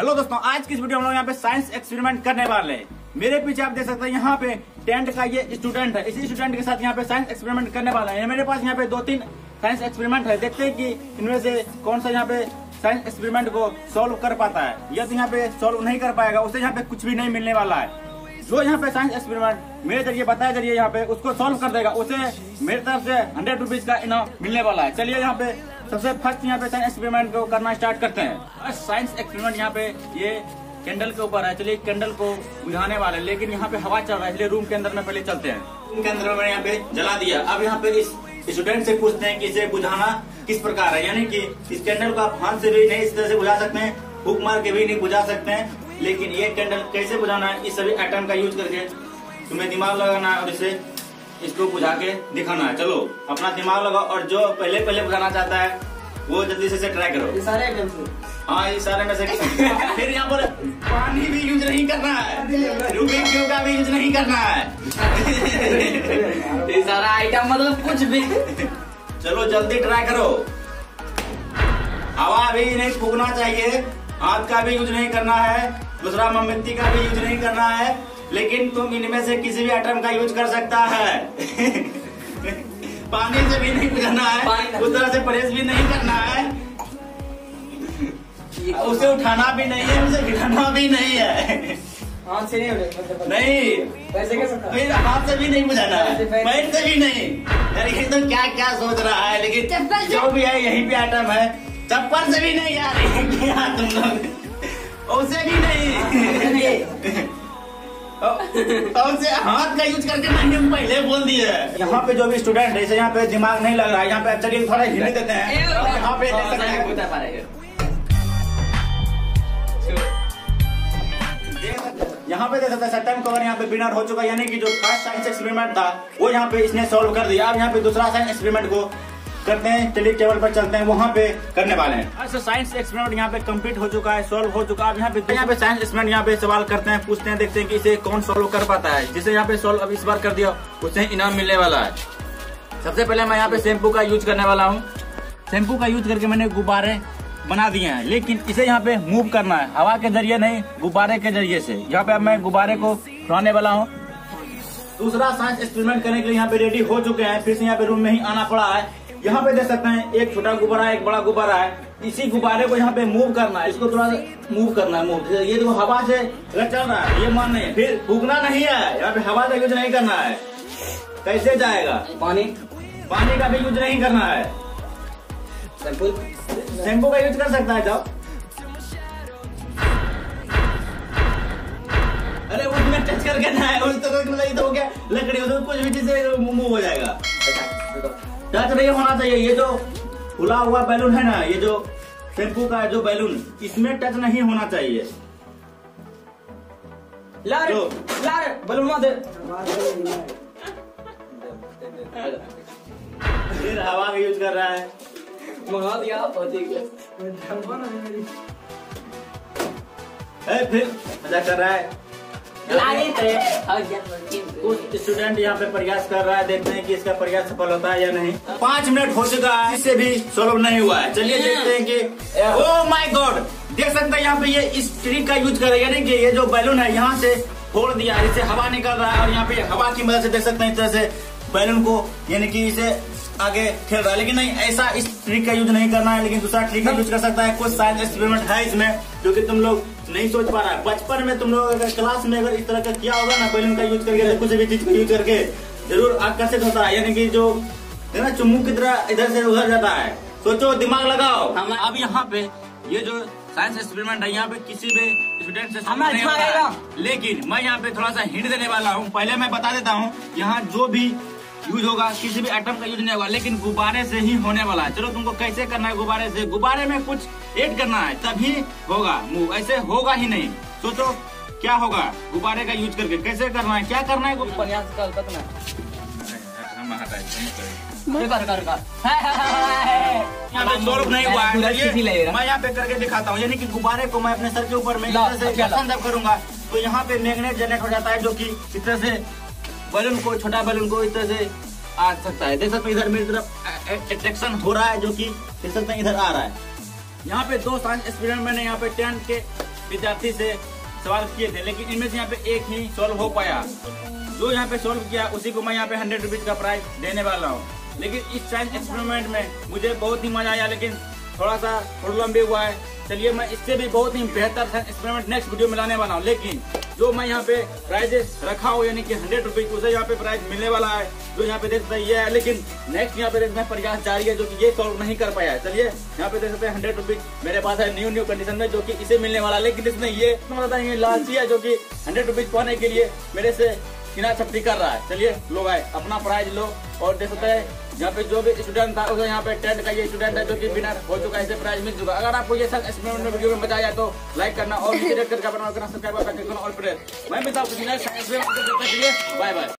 Hello दोस्तों आज की इस वीडियो में हम लोग यहाँ पे साइंस एक्सपेरिमेंट करने वाले हैं मेरे पीछे आप देख सकते हैं यहाँ पे टेंट का ये स्टूडेंट है इसी स्टूडेंट के साथ यहाँ पे साइंस एक्सपेरिमेंट करने वाला है मेरे पास यहाँ पे दो तीन साइंस एक्सपेरिमेंट है देखते हैं कि इनमें से कौन सा यहाँ पे साइंस एक्सपेरिमेंट को सॉल्व कर पाता है यदि यहाँ पे सॉल्व नहीं कर पाएगा उसे यहाँ पे कुछ भी नहीं मिलने वाला है जो यहाँ पे साइंस एक्सपेरिमेंट मेरे ज़रिए बताया ज़रिए यहाँ पे उसको सॉल्व कर देगा उसे मेरे तरफ़ से हंड्रेड रुपीज़ का इनाम मिलने वाला है चलिए यहाँ पे सबसे फ़र्स्ट यहाँ पे साइंस एक्सपेरिमेंट को करना स्टार्ट करते हैं। साइंस एक्सपेरिमेंट यहाँ पे ये कैंडल के ऊपर है। चलिए कैंडल को बुझाने वाले लेकिन यहाँ पे हवा चल रहा है, इसलिए रूम के अंदर में पहले चलते हैं। रूम के अंदर में यहाँ पे जला दिया। अब यहाँ पे इस स्टूडेंट से पूछते हैं कि इसे बुझाना किस प्रकार है। यानी कि इस कैंडल को आप हाथ से भी नहीं इस तरह से बुझा सकते हैं, हुक मार के भी नहीं बुझा सकते हैं। लेकिन ये कैंडल कैसे बुझाना है, इस सभी आइटम का यूज़ करके। तुम्हें दिमाग लगाना है और इसे इसको बुझा के दिखाना है। चलो अपना दिमाग लगाओ और जो पहले पहले बुझाना चाहता है वो जल्दी से ट्राई करो। ये सारे आइटम से हाँ ये सारे में से फिर यहाँ पर पानी भी यूज़ नहीं करना है। रूबिक क्यूब का भी यूज़ नहीं करना है। ये सारा आइटम मतलब कुछ भी। चलो जल्दी ट्राई करो। हवा भी नहीं फूकना चाहिए हाथ का भी यूज़ नहीं करना है। दूसरा मोमबत्ती का भी यूज़ नहीं करना है लेकिन तुम इनमें से किसी भी आइटम का यूज़ कर सकता है। पानी से भी नहीं बुझाना है उस तरह से परहेज भी नहीं करना है। उसे उठाना भी नहीं है उसे गिराना भी नहीं है। हाथ से नहीं उठे नहीं। पैसे कैसे फिर हाथ से भी नहीं बुझाना है पैर- पैर से भी नहीं। यार ये तो क्या क्या सोच रहा है लेकिन जो भी है यही पे आइटम है। चप्पल से भी नहीं यार ये क्या तुम लोग उसे भी नहीं। उसे हाथ का यूज़ करके हम पहले बोल दिए। यहाँ पे जो भी स्टूडेंट है यहाँ पे दिमाग नहीं लग रहा है यहाँ पे चलिए थोड़ा हिल देते हैं। यहाँ पे यहाँ पे देख सकते हैं सत्यम कवर यहाँ पे विनर हो चुका है यानी कि जो फ़र्स्ट साइंस एक्सपेरिमेंट था वो यहाँ पे इसने सॉल्व कर दिया। अब यहाँ पे दूसरा साइंस एक्सपेरिमेंट को करते हैं चलिए टेबल पर चलते हैं वहाँ पे करने वाले हैं अच्छा साइंस एक्सपेरिमेंट यहाँ पे कंप्लीट हो चुका है सॉल्व हो चुका है अब यहाँ पे यहाँ पे साइंस एक्सपेरिमेंट यहाँ पे सवाल करते हैं पूछते हैं देखते हैं कि इसे कौन सॉल्व कर पाता है जिसे यहाँ पे सॉल्व अब इस बार कर दिया उसे इनाम मिलने वाला है सबसे पहले मैं यहाँ पे शैम्पू का यूज़ करने वाला हूँ शैम्पू का यूज़ करके मैंने गुब्बारे बना दिए हैं लेकिन इसे यहाँ पे मूव करना है हवा के ज़रिए नहीं गुब्बारे के ज़रिए से यहाँ पे अब मैं गुब्बारे को उड़ाने वाला हूँ दूसरा साइंस एक्सपेरिमेंट करने के लिए यहाँ पे रेडी हो चुके हैं फिर से यहाँ पे रूम में ही आना पड़ा है यहाँ पे देख सकते हैं एक छोटा गुब्बारा है एक बड़ा गुब्बारा है। इसी गुब्बारे को यहाँ पे मूव करना है। इसको थोड़ा सा मूव करना है मूव ये देखो हवा से चल रहा है ये मान नहीं। है फिर फूकना नहीं है यहाँ पे हवा का यूज़ नहीं करना है। कैसे जाएगा? पानी। पानी का भी यूज़ नहीं करना है। शैम्पू। शैम्पू का यूज़ कर सकता है जब अरे उसमें टच करके ना है उस तरह मतलब तो हो गया। लकड़ी उसमें कुछ भी चीज़ मूव हो जाएगा। टच नहीं होना चाहिए? ये जो खुला हुआ बैलून है ना ये जो शैम्पू का जो बैलून इसमें टच नहीं होना चाहिए। लार लार बलून दे। फिर हवा का यूज़ कर रहा है। मंगा दिया फिर मज़ा कर रहा है। कुछ स्टूडेंट यहाँ पे प्रयास कर रहा है देखते हैं कि इसका प्रयास सफल होता है या नहीं। पाँच मिनट हो चुका है इससे भी सोल्व नहीं हुआ है। चलिए देखते हैं कि ओ माय गॉड देख सकते हैं यहाँ पे ये इस ट्रिक का यूज़ कर यानी कि ये जो बैलून है यहाँ से फोड़ दिया है, इससे हवा निकल रहा है और यहाँ पे हवा की मदद से देख सकते हैं इस तरह से बैलून को यानी कि इसे आगे खेल रहा है। लेकिन नहीं ऐसा इस ट्रिक का यूज़ नहीं करना है लेकिन दूसरा ट्रिक का यूज़ कर सकता है। कुछ साइंस एक्सपेरिमेंट है इसमें जो कि तुम लोग नहीं सोच पा रहा। है बचपन में तुम लोग अगर क्लास में अगर इस तरह का किया होगा ना बैलून का यूज़ करके कुछ भी चीज़ का यूज़ करके ज़रूर आकर्षित होता है। यानी कि जो है ना चुम्मू की तरह इधर से उधर जाता है। सोचो दिमाग लगाओ। हम- अब यहाँ पे ये जो साइंस एक्सपेरिमेंट है यहाँ पे किसी भी स्टूडेंट से हमें अच्छा। लेकिन मैं यहाँ पे थोड़ा सा हिंट देने वाला हूँ। पहले मैं बता देता हूँ यहाँ जो भी यूज़ होगा किसी भी आइटम का यूज़ नहीं होगा लेकिन गुब्बारे से ही होने वाला है। चलो तुमको कैसे करना है गुब्बारे से? गुब्बारे में कुछ ऐड करना है तभी होगा। मूव ऐसे होगा ही नहीं। सोचो क्या होगा? गुब्बारे का यूज़ करके कैसे करना है? क्या करना है नहीं हुआ है। मैं यहाँ पे करके दिखाता हूँ यानी कि गुब्बारे को मैं अपने सर के ऊपर में अच्छा करूँगा। तो यहाँ पे मैग्नेट जनरेट हो जाता है जो कि इस तरह से बैलून को, छोटा बैलून को इस तरह से आ सकता है। देख सकते इधर मेरी तरफ़ अट्रैक्शन हो रहा है जो कि देख सकते हैं, इधर आ रहा है। यहाँ पे दो साइंस एक्सपेरिमेंट मैंने यहाँ पे टेंट के विद्यार्थी से सवाल किए थे, लेकिन इनमें से यहाँ पे एक ही सॉल्व हो पाया। जो यहाँ पे सॉल्व किया, उसी को मैं यहाँ पे हंड्रेड रुपीज़ का प्राइज देने वाला हूँ। लेकिन इस साइंस एक्सपेरिमेंट में मुझे बहुत ही मज़ा आया, लेकिन थोड़ा सा प्रॉब्लम भी हुआ है। चलिए, मैं इससे भी बहुत ही बेहतर साइंस एक्सपेरिमेंट नेक्स्ट वीडियो में लाने वाला हूँ। लेकिन जो मैं यहाँ पे प्राइजेस रखा हूँ, यानी कि हंड्रेड रुपीज़ उसे यहाँ पे प्राइज मिलने वाला है, जो यहाँ पे देख सकते हैं, ये है। लेकिन नेक्स्ट यहाँ पे देख प्रयास जारी है, जो कि ये सॉल्व नहीं कर पाया है। चलिए, यहाँ पे देख सकते हैं हंड्रेड रुपीज़ मेरे पास है न्यू न्यू कंडीशन में, जो कि इसे मिलने वाला है। लेकिन इसने ये लालची है, जो की हंड्रेड रुपीज़ पाने के लिए मेरे से किना छपटी कर रहा है। चलिए, लोग आए। अपना प्राइज लो। और देख सकते हैं, यहाँ पे जो भी स्टूडेंट था, उसे यहाँ पे टेंट का ये स्टूडेंट है जो कि विनर हो चुका है, इसे प्राइज मिल चुका अगर आपको ये सब एक्सपेरिमेंट में वीडियो में मज़ा आया तो लाइक करना और करना सब्सक्राइब करना और प्रेस मैं भी बाय बाय